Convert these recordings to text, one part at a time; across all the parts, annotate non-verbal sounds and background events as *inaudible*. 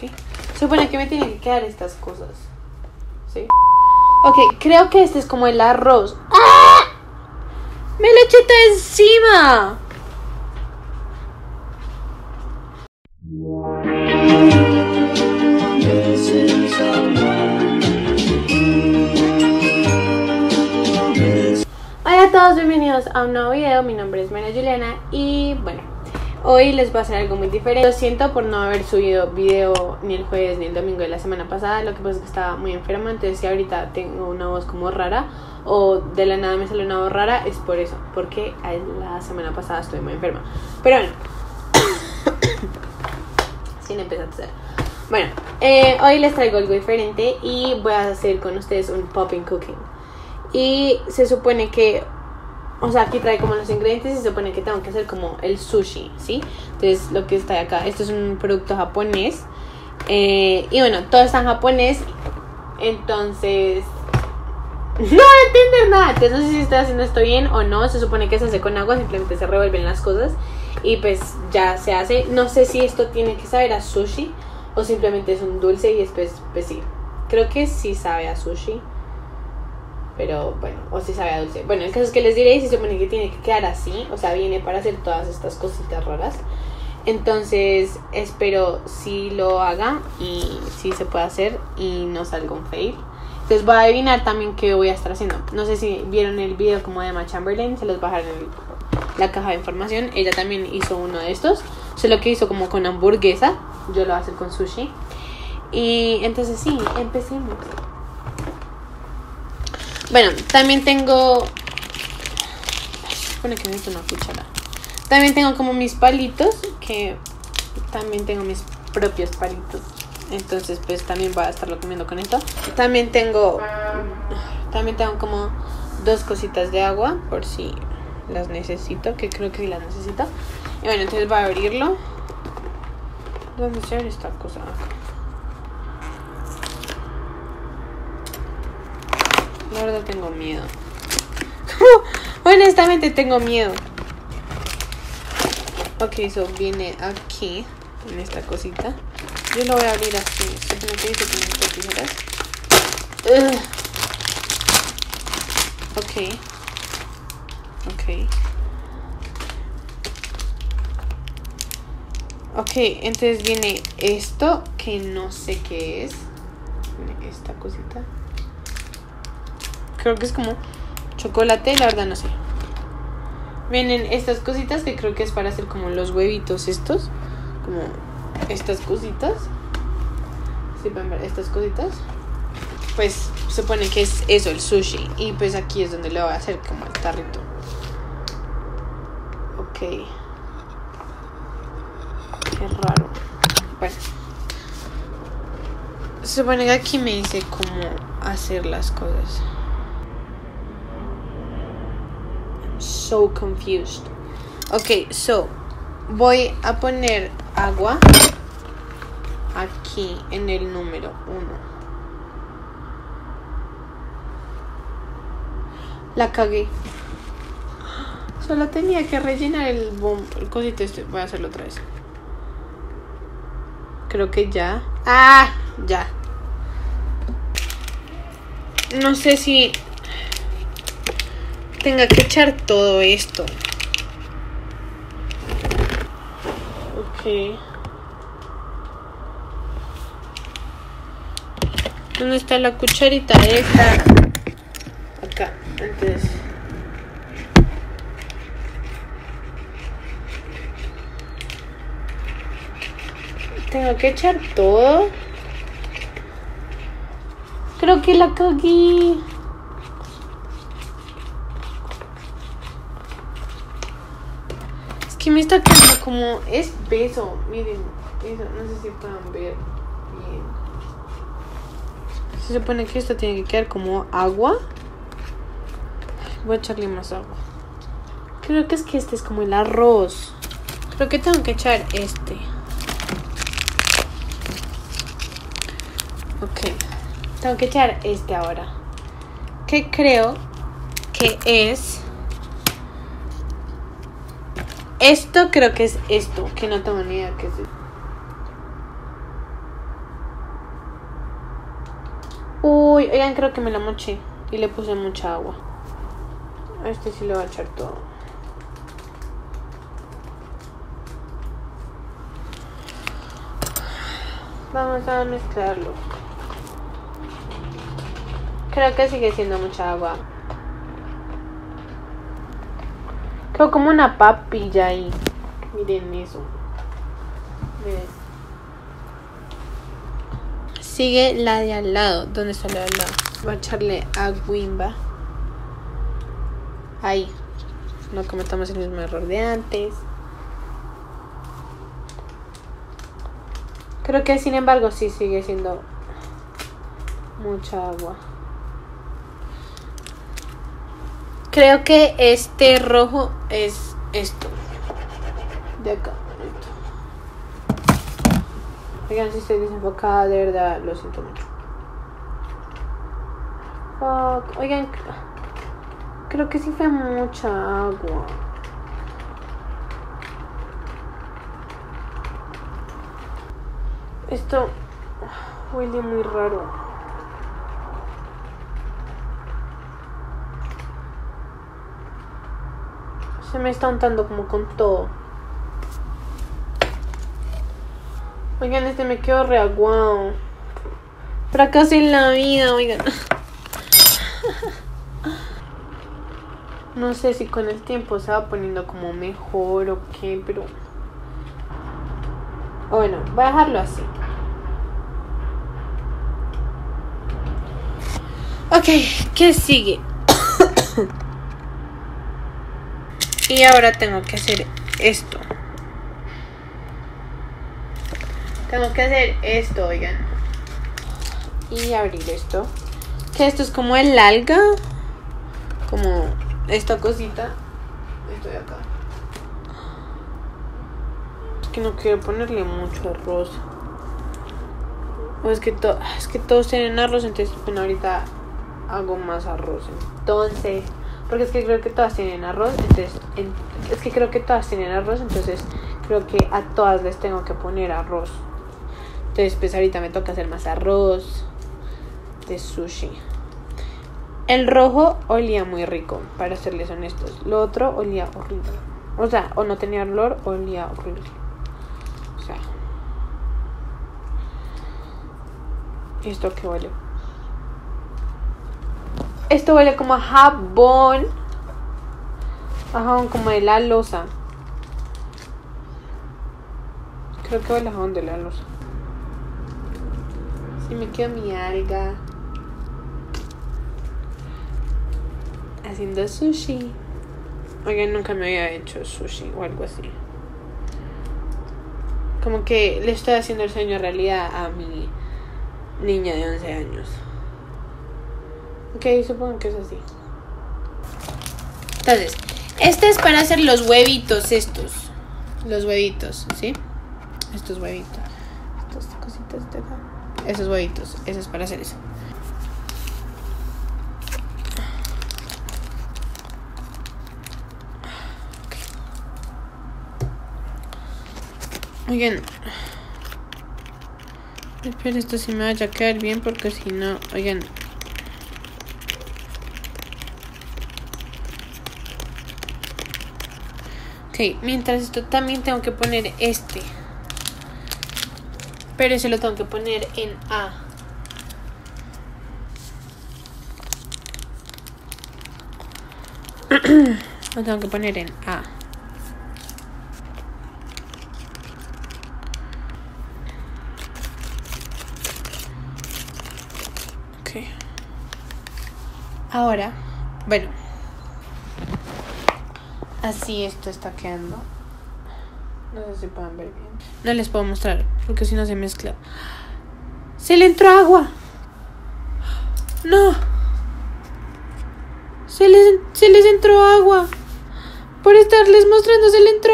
¿sí? Supone que me tienen que quedar estas cosas, ¿sí? Ok, creo que este es como el arroz. ¡Ah! ¡Me le eché encima! Hola a todos, bienvenidos a un nuevo video. Mi nombre es Mena Juliana y bueno, hoy les voy a hacer algo muy diferente. Lo siento por no haber subido video ni el jueves ni el domingo de la semana pasada. Lo que pasa es que estaba muy enferma, entonces si ahorita tengo una voz como rara o de la nada me sale una voz rara, es por eso, porque la semana pasada estuve muy enferma. Pero bueno, *coughs* sin empezar a hacer. Bueno, eh, hoy les traigo algo diferente y voy a hacer con ustedes un popping cooking. Y se supone que, o sea, aquí trae como los ingredientes y se supone que tengo que hacer como el sushi, ¿sí? Entonces, lo que está acá, esto es un producto japonés. Eh, y bueno, todo está en japonés. Entonces, *laughs* no entender nada. Entonces, no sé si estoy haciendo esto bien o no. Se supone que se hace con agua, simplemente se revuelven las cosas. Y pues ya se hace. No sé si esto tiene que saber a sushi o simplemente es un dulce y después, pues sí. Creo que sí sabe a sushi pero bueno, o si sabe a dulce. Bueno, el caso es que les diré y se supone que tiene que quedar así, o sea, viene para hacer todas estas cositas raras. Entonces, espero si lo haga y si se puede hacer y no salga un fail. Entonces voy a adivinar también qué voy a estar haciendo. No sé si vieron el video como de Emma Chamberlain, se los bajaron en la caja de información. Ella también hizo uno de estos. Solo que hizo como con hamburguesa. Yo lo voy a hacer con sushi. Y entonces sí, empecemos. Bueno, también tengo. Supone que necesito una cuchara. También tengo como mis palitos. Que también tengo mis propios palitos. Entonces, pues también voy a estarlo comiendo con esto. También tengo. También tengo como dos cositas de agua. Por si las necesito. Que creo que sí las necesito. Y bueno, entonces voy a abrirlo. ¿Dónde se abre esta cosa? La verdad tengo miedo. *laughs* Honestamente tengo miedo. Ok, eso viene aquí, en esta cosita. Yo lo voy a abrir así. Simplemente dice que tijeras. Ugh. Ok. Ok. Ok, entonces viene esto que no sé qué es. Esta cosita. Creo que es como chocolate, la verdad no sé. Vienen estas cositas que creo que es para hacer como los huevitos estos. Como estas cositas. ¿Sí pueden ver? Estas cositas. Pues supone que es eso, el sushi. Y pues aquí es donde le voy a hacer como el tarrito. Ok. Qué raro. Bueno. Supone que aquí me dice cómo hacer las cosas. So confused. Ok, so voy a poner agua aquí en el número 1. La cagué. Solo tenía que rellenar el, boom, el cosito este. Voy a hacerlo otra vez. Creo que ya. Ah, ya. No sé si tenga que echar todo esto. Ok. ¿Dónde está la cucharita? Esta. Acá. Entonces. Tengo que echar todo. Creo que la cagué. que me está quedando como espeso. Miren, eso, no sé si puedan ver bien. Se supone que esto tiene que quedar como agua. Voy a echarle más agua. Creo que es que este es como el arroz. Creo que tengo que echar este. Ok. Tengo que echar este ahora. Que creo que es esto creo que es esto, que no tengo ni idea qué es esto. Uy, oigan, creo que me la moché y le puse mucha agua. Este sí le voy a echar todo. Vamos a mezclarlo. Creo que sigue siendo mucha agua. Creo como una papilla ahí. Miren eso. Miren. Sigue la de al lado. ¿Dónde está la de al lado? Voy a echarle aguimba. Ahí. No cometamos el mismo error de antes. Creo que sin embargo sí sigue siendo mucha agua. Creo que este rojo es esto. De acá. Oigan, si estoy desenfocada, de verdad, lo siento mucho. Fuck. Oigan, creo que sí fue mucha agua. Esto huele muy raro. Se me está untando como con todo. Oigan, este me quedó reaguado. Fracaso en la vida, oigan. No sé si con el tiempo se va poniendo como mejor o qué, pero... Bueno, voy a dejarlo así. Ok, ¿qué sigue? Y ahora tengo que hacer esto. Tengo que hacer esto, oigan. Y abrir esto. Que esto es como el alga. Como esta cosita. Esto de acá. Es que no quiero ponerle mucho arroz. O es que, es que todos tienen arroz, entonces bueno, ahorita hago más arroz. Entonces, porque es que creo que todas tienen arroz, entonces, es que creo que todas tienen arroz, entonces creo que a todas les tengo que poner arroz. Entonces, pues ahorita me toca hacer más arroz de sushi. El rojo olía muy rico, para serles honestos. Lo otro olía horrible. O sea, o no tenía olor, olía horrible. O sea. ¿Esto qué huele? Esto huele como a jabón. A jabón como de la losa. Creo que huele a jabón de la losa. Y me quedo mi alga. Haciendo sushi. Oigan, nunca me había hecho sushi o algo así. Como que le estoy haciendo el sueño realidad a mi niña de 11 años. Ok, supongo que es así. Entonces, este es para hacer los huevitos estos. Los huevitos, ¿sí? Estos huevitos. Estas cositas de acá esos huevitos. Eso es para hacer eso. Oigan. Espero esto si me vaya a quedar bien porque si no, oigan. Mientras esto también tengo que poner este. Pero ese lo tengo que poner en A. *clears throat* lo tengo que poner en A. Ok. Ahora, bueno. Así esto está quedando. No sé si pueden ver bien. No les puedo mostrar porque si no se mezcla. Se le entró agua. No. Se les, se les entró agua. Por estarles mostrando se le entró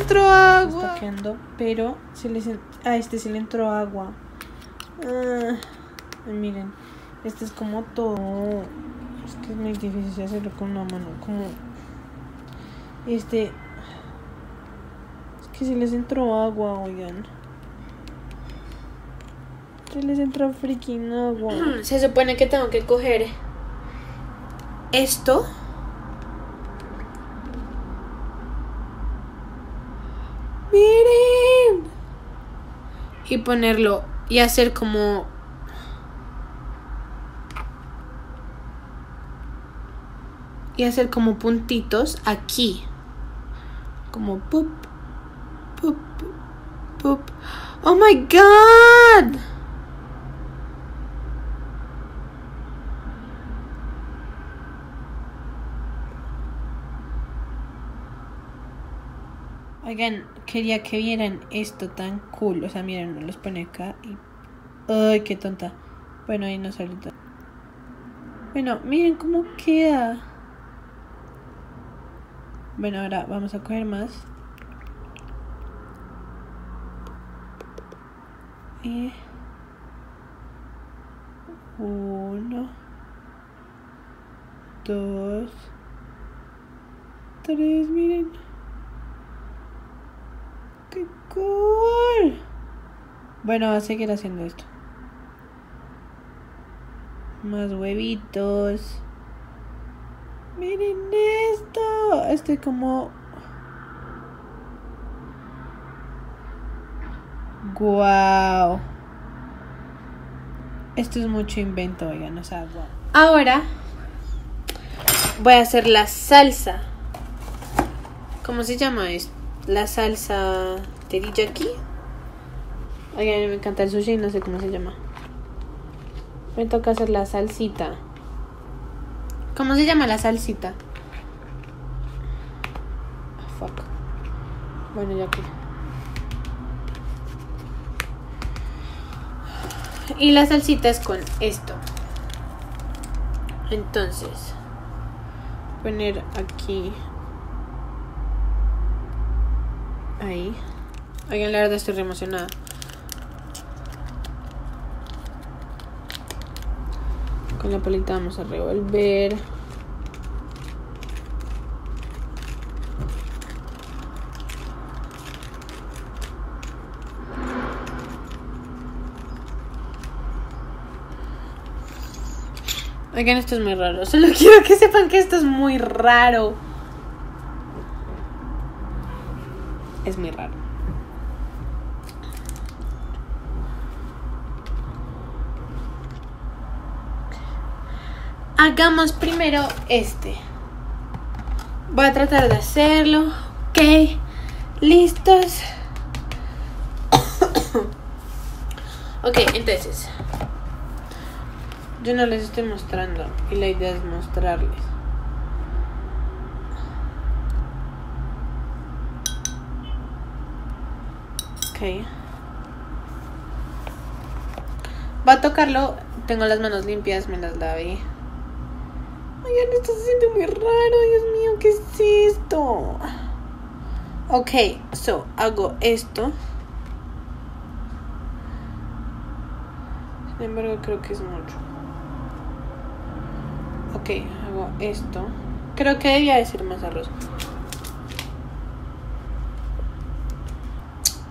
entró agua. Está quedando, pero se les a este se le entró agua. Ah. Miren, este es como todo. Es que es muy difícil hacerlo con una mano. Como. Este. Es que se les entró agua, oigan. Se les entró freaking agua. *clears throat* Se supone que tengo que coger esto. Miren. Y ponerlo y hacer como y hacer como puntitos aquí. Como pup pup pup. Oh my god. Oigan, quería que vieran esto tan cool. O sea, miren, uno los pone acá y. ¡Ay, qué tonta! Bueno, ahí no sale tan- Bueno, miren cómo queda. Bueno, ahora vamos a coger más. Y. Uno. Dos. Tres, miren. ¡Qué cool! Bueno, a seguir haciendo esto. Más huevitos. Miren esto. Estoy como... Wow. Esto es mucho invento, oigan, o sea, wow. Ahora voy a hacer la salsa. ¿Cómo se llama esto? La salsa teriyaki. Oigan, me encanta el sushi, no sé cómo se llama. Me toca hacer la salsita. ¿Cómo se llama la salsita? Ah, fuck. Bueno, ya que. Y la salsita es con esto. Entonces, poner aquí. Ahí. Oigan, la verdad estoy re emocionada. Con la palita vamos a revolver. Oigan, esto es muy raro. Solo *laughs* quiero que sepan que esto es muy raro. Es muy raro. Hagamos primero este. Voy a tratar de hacerlo. Ok. ¿Listos? *coughs* ok, entonces. Yo no les estoy mostrando. Y la idea es mostrarles. Ok. Va a tocarlo. Tengo las manos limpias, me las lavé. Oigan, esto se siente muy raro. Dios mío, ¿qué es esto? Ok, so hago esto. Sin embargo, creo que es mucho. Ok, hago esto. Creo que debía decir más arroz.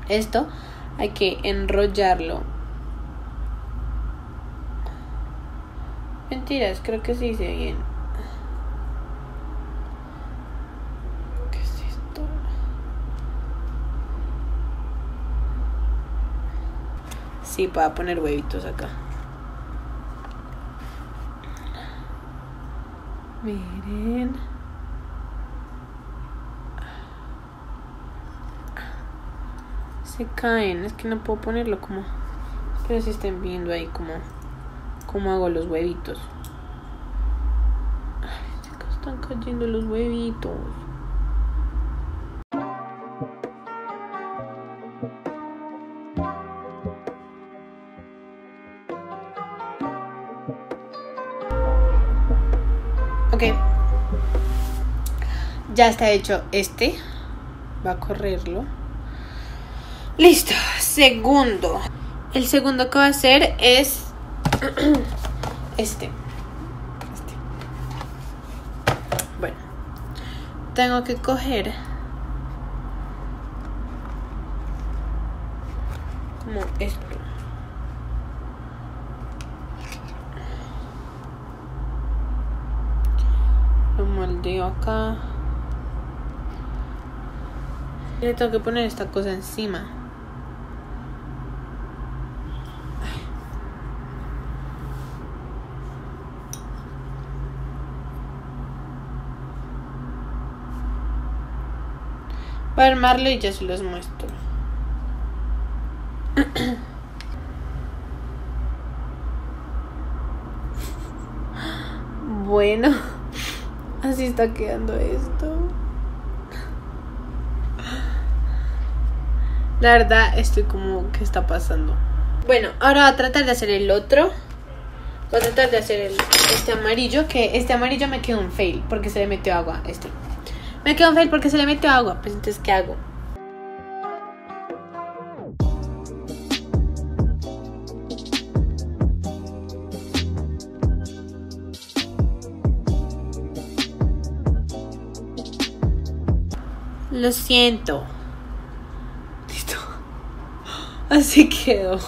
Esto hay que enrollarlo. Mentiras, creo que se dice bien. ¿Qué es esto? Sí, para poner huevitos acá. Miren. Se caen, es que no puedo ponerlo como. Pero si estén viendo ahí como. Cómo hago los huevitos. Ay, se están cayendo los huevitos. Ya está hecho este. Va a correrlo. Listo. Segundo. El segundo que va a hacer es *clears throat* Este. Este. Bueno. Tengo que coger. Como esto. Lo moldeo acá. Le tengo que poner esta cosa encima. Voy armarlo y ya se los muestro. *clears throat* Bueno, *laughs* así está quedando esto. La verdad estoy como, ¿qué está pasando? Bueno, ahora voy a tratar de hacer el otro. Voy a tratar de hacer el, este amarillo, que este amarillo me quedó un fail porque se le metió agua. Este. Me quedó un fail porque se le metió agua. Pues entonces, ¿qué hago? Lo siento. Así quedó.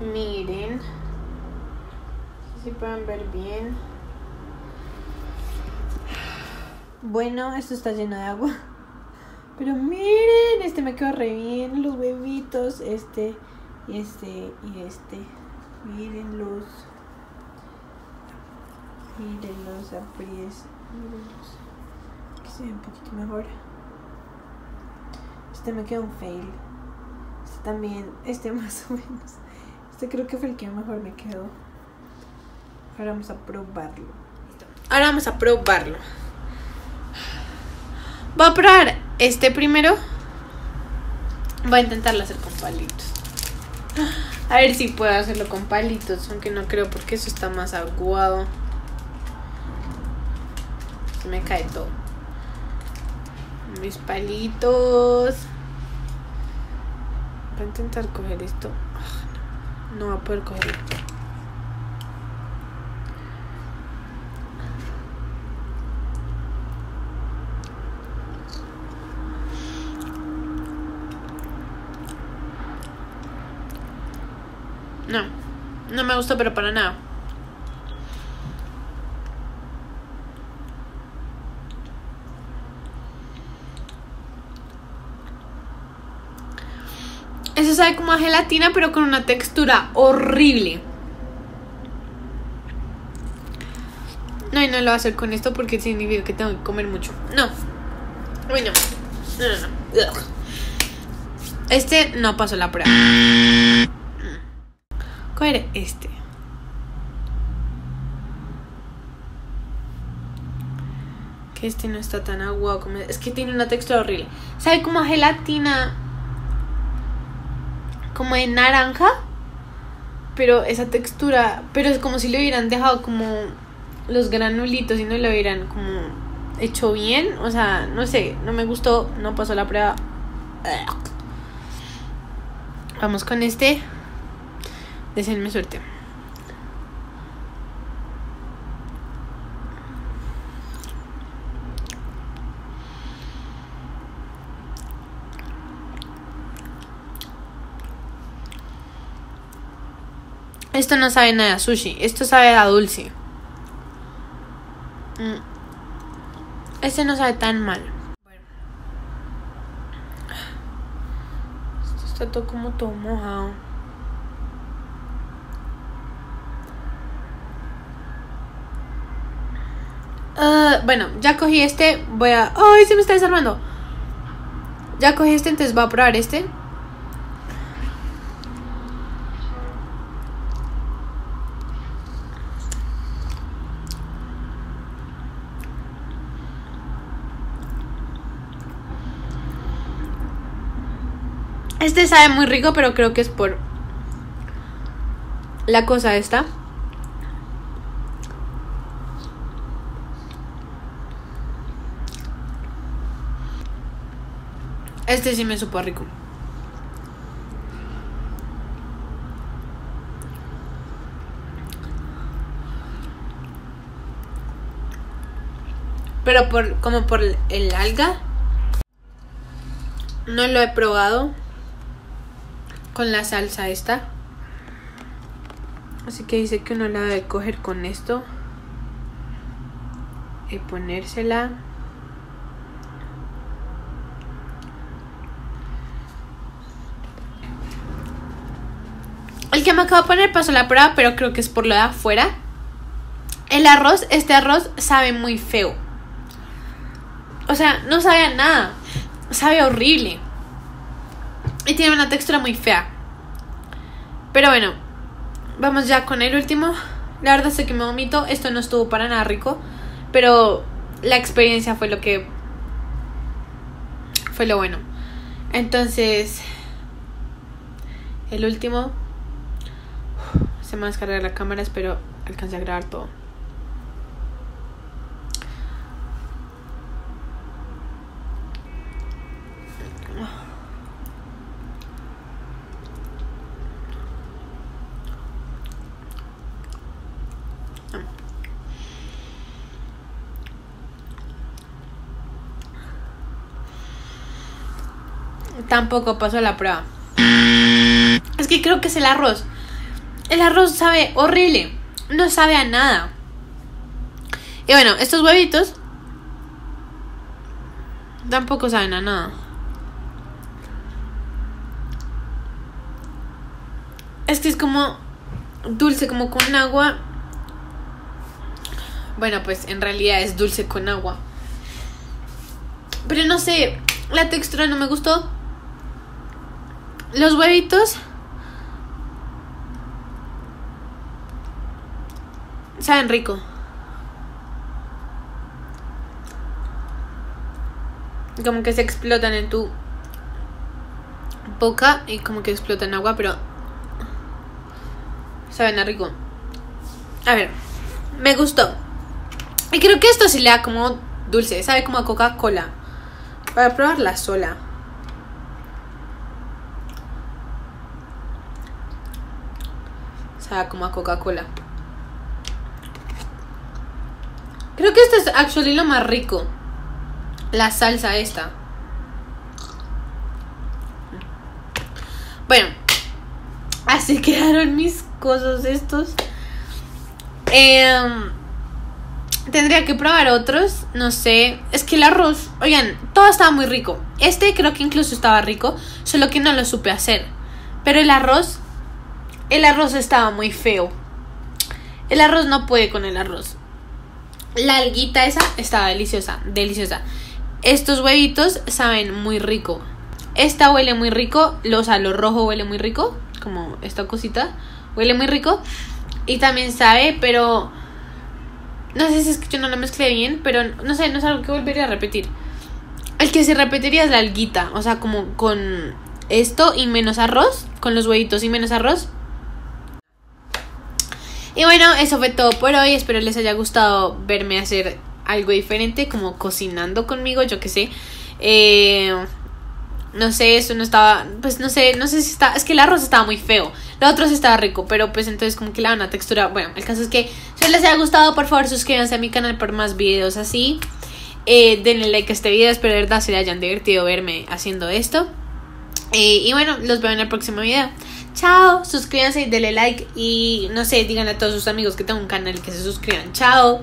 Miren. Si pueden ver bien. Bueno, esto está lleno de agua. Pero miren, este me quedó re bien, los huevitos, este, y este, y este. Miren los. Miren los apries. Mírenlos. Que se ve un poquito mejor. Este me quedó un fail. Este también, este *laughs* más o menos. Este creo que fue el que mejor me quedó. Ahora vamos a probarlo. Ahora vamos a probarlo. Voy a probar este primero. Voy a intentarlo hacer con palitos. A ver si puedo hacerlo con palitos, aunque no creo porque eso está más aguado. Se me cae todo. Mis palitos. Voy a intentar coger esto. No, no va a poder coger esto. No, no me gustó, pero para nada. Eso sabe como a gelatina, pero con una textura horrible. No, y no lo voy a hacer con esto porque significa que tengo que comer mucho. No. Uy, no. No, no. Este no pasó la prueba. Coger este. Que este no está tan aguado como... Es que tiene una textura horrible. ¿Sabe como a gelatina? Como de naranja. Pero esa textura... Pero es como si le hubieran dejado como los granulitos y no lo hubieran como hecho bien. O sea, no sé, no me gustó, no pasó la prueba. Vamos con este. Deseenme suerte. Esto no sabe nada sushi, esto sabe a dulce. Mm. Este no sabe tan mal. Esto está todo como todo mojado. Ah, bueno, ya cogí este. Voy a. ¡Ay! Se me está desarmando. Ya cogí este, entonces voy a probar este. Este sabe muy rico, pero creo que es por la cosa esta. Este sí me supo rico. Pero por como por el alga no lo he probado con la salsa esta. Así que dice que uno la debe coger con esto y ponérsela. El que me acabo de poner pasó la prueba, pero creo que es por lo de afuera. El arroz, este arroz sabe muy feo. O sea, no sabe a nada. Sabe horrible. Y tiene una textura muy fea. Pero bueno, vamos ya con el último. La verdad sé que me vomito. Esto no estuvo para nada rico. Pero la experiencia fue lo que... Fue lo bueno. Entonces... El último... Se me descargar la cámara. Espero alcance a grabar todo. Tampoco pasó la prueba. Es que creo que es el arroz. El arroz sabe horrible. No sabe a nada. Y bueno, estos huevitos tampoco saben a nada. Es que es como dulce, como con agua. Bueno, pues en realidad es dulce con agua. Pero no sé, la textura no me gustó. Los huevitos saben rico. Como que se explotan en tu boca y como que explotan agua, pero saben a rico. A ver, me gustó. Y creo que esto sí le da como dulce, sabe como a Coca-Cola. Para probarla sola. Sabe como a Coca-Cola. Creo que este es actually lo más rico. La salsa esta. Bueno, así *laughs* quedaron mis cosas estos. Em, tendría que probar otros, no sé. Es que el arroz, oigan, todo estaba muy rico. Este creo que incluso estaba rico, solo que no lo supe hacer. Pero el arroz, el arroz estaba muy feo. El arroz no puede con el arroz. La alguita esa estaba deliciosa, deliciosa. Estos huevitos saben muy rico. Esta huele muy rico, o sea, lo rojo huele muy rico, como esta cosita, huele muy rico. Y también sabe, pero no sé si es que yo no lo mezclé bien, pero no sé, no es algo que volvería a repetir. El que se repetiría es la alguita, o sea, como con esto y menos arroz, con los huevitos y menos arroz. Y bueno, eso fue todo por hoy. Espero les haya gustado verme hacer algo diferente, como cocinando conmigo, yo qué sé. Eh, no sé, eso no estaba, pues no sé, no sé si está, es que el arroz estaba muy feo, lo otro sí estaba rico, pero pues entonces como que le da una textura, bueno, el caso es que si les haya gustado, por favor suscríbanse a mi canal por más videos así, eh, denle like a este video, espero de verdad se le hayan divertido verme haciendo esto, eh, y bueno, los veo en el próximo video. Chao, suscríbanse y denle like y no sé, díganle a todos sus amigos que tengo un canal que se suscriban. Chao.